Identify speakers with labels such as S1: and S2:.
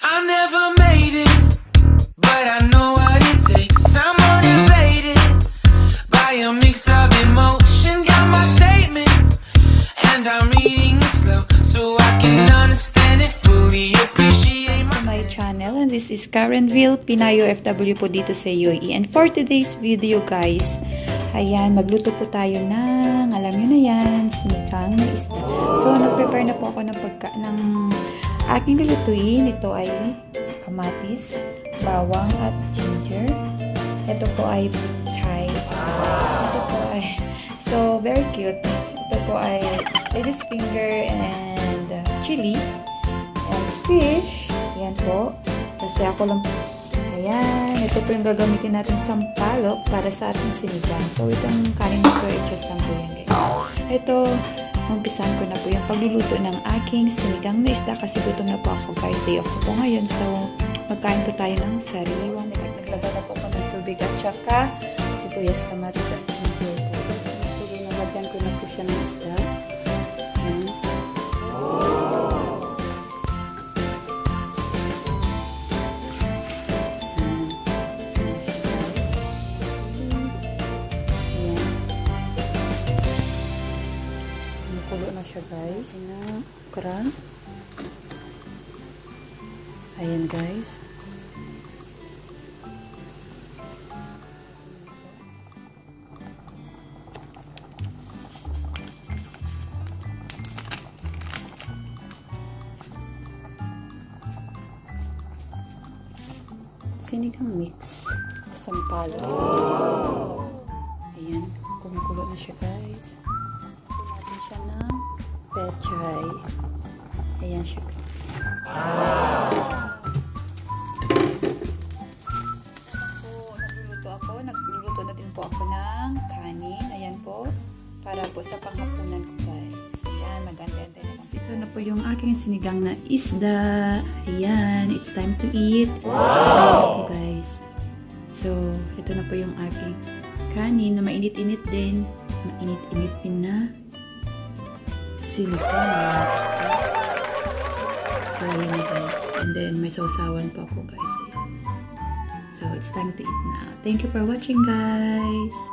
S1: I never made it, but I know what it takes. I'm motivated by a mix of emotion. Got my statement, and I'm reading slow so I can understand it fully. Appreciate
S2: my channel and this is Karenville, Pinayo FW po dito sa UAE. And for today's video guys, ayan, magluto po tayo ng, alam nyo na yan, sinikang na isda. So, nag-prepare na po ako ng pagka, ng aking lulutuin. Ito ay kamatis, bawang at ginger. Ito po ay chai. Ito po ay, so very cute. Ito po ay lady's finger and chili and fish. Yan po. Kasi ako lang Ayan. Ito po yung gagamitin natin sampalok para sa ating sinigang. So, itong kanin po, i-adjust lang po yan, guys. Ito, umpisan ko na po yung pagluluto ng aking sinigang na isda kasi gutom na po ako, guys. Day off po ngayon. So, magkain po tayo ng sariwang. Naglagay na po ko ng tubig at saka sibuyas, kamatis at ginger po. So, nalagyan ko na po siya ng isda. Kumukulo na siya guys. Na kran. Ayan guys. Sinigang mix. Sampalo. Ayan. Pechay. Ayan siya. So, nagluluto ako. Nagluluto na din po ako ng kanin. Ayan po. Para po sa panghapunan ko guys. Ayan, maganda din. Ito na po yung aking sinigang na isda. Ayan, it's time to eat. Wow! po guys. So, ito na po yung aking kanin na mainit-init din. Mainit-init din na silicone. So, yun na guys. And then, may sausawan po ako guys. So, it's time to eat now. Thank you for watching guys.